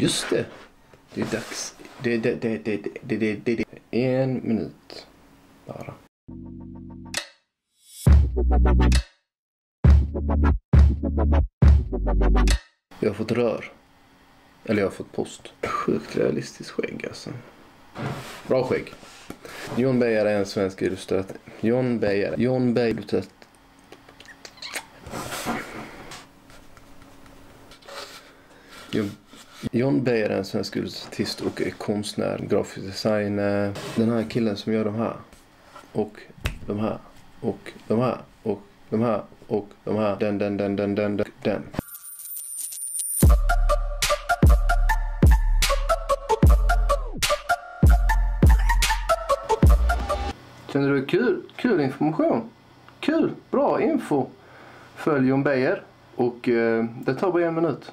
Just det. Det är dags. Det, det, det, det, det, det, det, det. En minut bara. Jag har fått rör. Eller jag har fått post. Sjukt realistiskt skägg alltså. Bra skägg. John Beijer är en svensk illustratör. John Beijer. John Beijer. John- John Beijer är en svensk artist och är konstnär, grafisk designer. Den här killen som gör de här. Och de här. Och de här. Och de här. Och de här. Den, den, den, den, den, den. den. Känner du kul? Kul information. Kul. Bra info. Följ John Beijer. Och eh, det tar bara en minut.